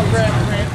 Telegram.